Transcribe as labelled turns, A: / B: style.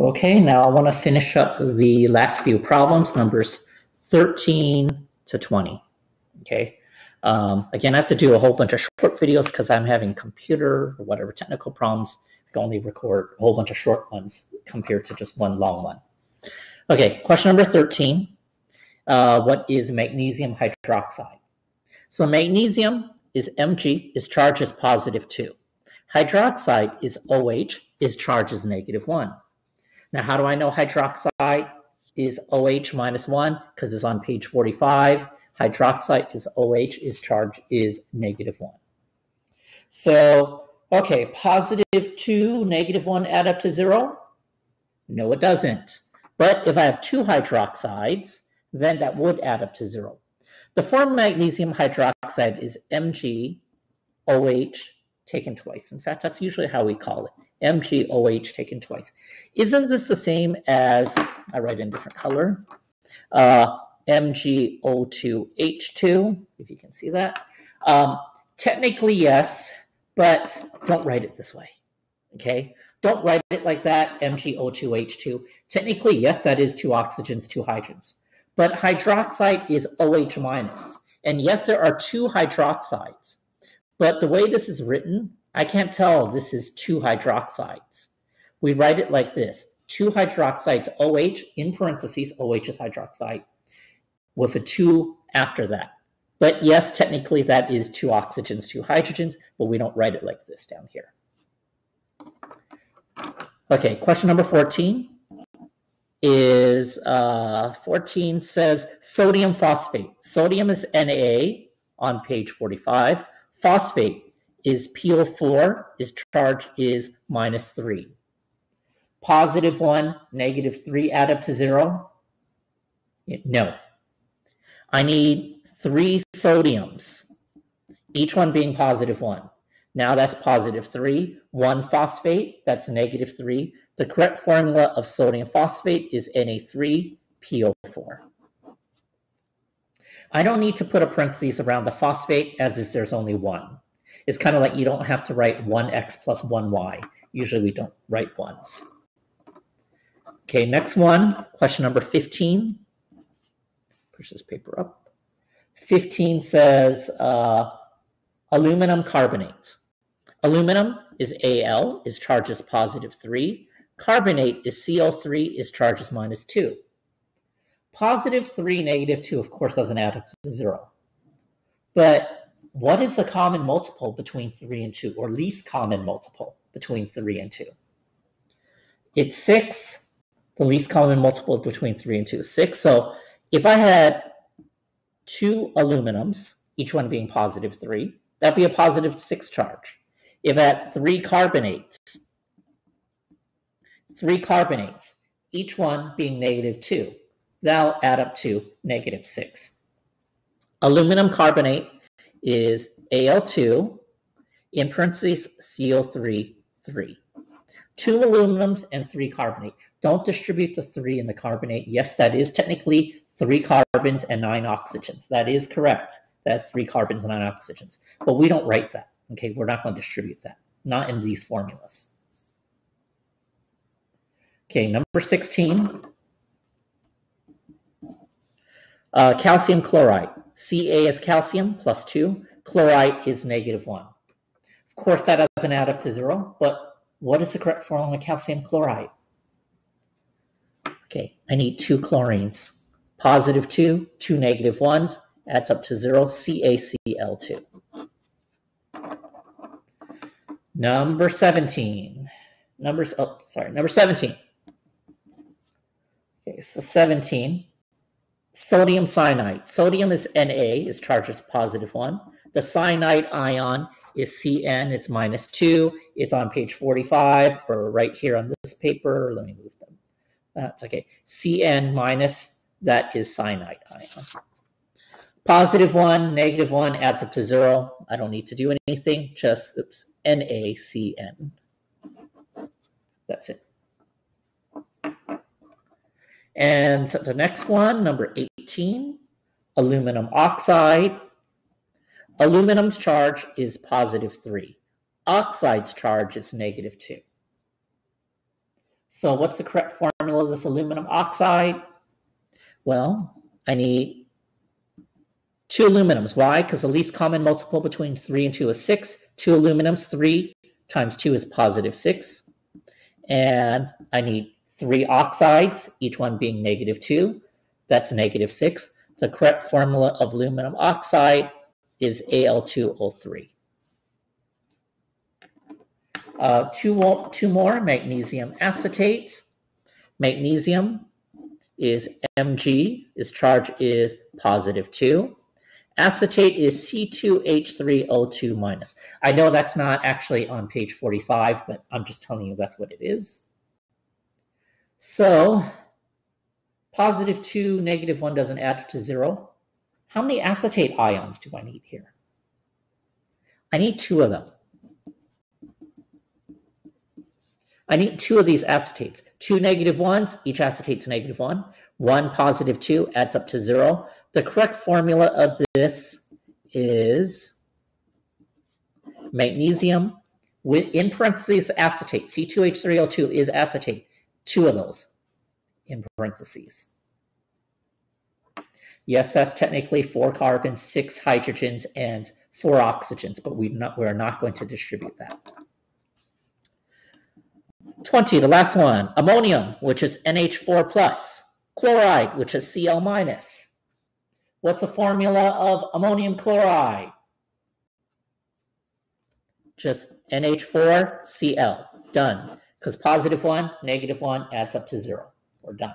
A: Okay, now I want to finish up the last few problems, numbers 13 to 20. Okay, um, again, I have to do a whole bunch of short videos because I'm having computer or whatever technical problems. I can only record a whole bunch of short ones compared to just one long one. Okay, question number 13. Uh, what is magnesium hydroxide? So magnesium is Mg, is charge is positive 2. Hydroxide is OH, is charge is negative 1. Now, how do I know hydroxide is OH minus 1? Because it's on page 45. Hydroxide is OH, is charge is negative 1. So, okay, positive 2, negative 1 add up to 0? No, it doesn't. But if I have two hydroxides, then that would add up to 0. The form magnesium hydroxide is MgOH taken twice. In fact, that's usually how we call it. MgOH taken twice. Isn't this the same as, I write in different color, uh, MgO2H2, if you can see that. Um, technically, yes, but don't write it this way, okay? Don't write it like that, MgO2H2. Technically, yes, that is two oxygens, two hydrogens. But hydroxide is OH minus. And yes, there are two hydroxides. But the way this is written, I can't tell this is two hydroxides. We write it like this. Two hydroxides, OH, in parentheses, OH is hydroxide, with a 2 after that. But yes, technically that is two oxygens, two hydrogens, but we don't write it like this down here. Okay, question number 14 is uh, 14 says sodium phosphate. Sodium is Na on page 45. Phosphate is PO4, is charge is minus 3. Positive 1, negative 3 add up to 0? No. I need three sodiums, each one being positive 1. Now that's positive 3. 1 phosphate, that's negative 3. The correct formula of sodium phosphate is Na3PO4. I don't need to put a parentheses around the phosphate as is there's only one. It's kind of like you don't have to write 1x plus 1y. Usually we don't write ones. Okay, next one, question number 15. Push this paper up. 15 says uh, aluminum carbonate. Aluminum is Al, is charge is positive 3. Carbonate is CO3, is charge is minus 2. Positive 3, negative 2, of course, doesn't add up to 0. But what is the common multiple between 3 and 2, or least common multiple between 3 and 2? It's 6, the least common multiple between 3 and 2 is 6. So if I had two aluminums, each one being positive 3, that'd be a positive 6 charge. If I had three carbonates, three carbonates, each one being negative 2, that'll add up to negative 6. Aluminum carbonate is Al2 in parentheses CO3 3. Two aluminums and three carbonate. Don't distribute the three in the carbonate. Yes, that is technically three carbons and nine oxygens. That is correct. That's three carbons and nine oxygens. But we don't write that. Okay, we're not going to distribute that. Not in these formulas. Okay, number 16. Uh, calcium chloride. Ca is calcium plus 2. Chloride is negative 1. Of course, that doesn't add up to 0, but what is the correct formula of calcium chloride? Okay, I need two chlorines. Positive 2, two negative 1s, adds up to 0, CaCl2. Number 17. Numbers, oh, sorry, number 17. Okay, so 17 sodium cyanide. Sodium is Na, its charge is positive 1. The cyanide ion is CN, it's minus 2. It's on page 45 or right here on this paper. Let me move them. That's okay. CN minus, that is cyanide ion. Positive 1, negative 1 adds up to 0. I don't need to do anything, just oops, NaCN. That's it. And so the next one, number 18, aluminum oxide. Aluminum's charge is positive 3. Oxide's charge is negative 2. So what's the correct formula of this aluminum oxide? Well, I need two aluminums. Why? Because the least common multiple between 3 and 2 is 6. Two aluminums, 3 times 2 is positive 6. And I need three oxides, each one being negative 2. That's negative 6. The correct formula of aluminum oxide is Al2O3. Uh, two, two more, magnesium acetate. Magnesium is Mg, its charge is positive 2. Acetate is C2H3O2 minus. I know that's not actually on page 45, but I'm just telling you that's what it is. So positive 2, negative 1 doesn't add to 0. How many acetate ions do I need here? I need two of them. I need two of these acetates. Two negative ones, each acetate's negative one. One positive two adds up to zero. The correct formula of this is magnesium in parentheses acetate. C2H3O2 is acetate. Two of those in parentheses. Yes, that's technically four carbons, six hydrogens, and four oxygens, but we not, we're not going to distribute that. 20, the last one, ammonium, which is NH4 plus, chloride, which is Cl minus. What's the formula of ammonium chloride? Just NH4Cl, done. Because positive one, negative one adds up to zero. We're done.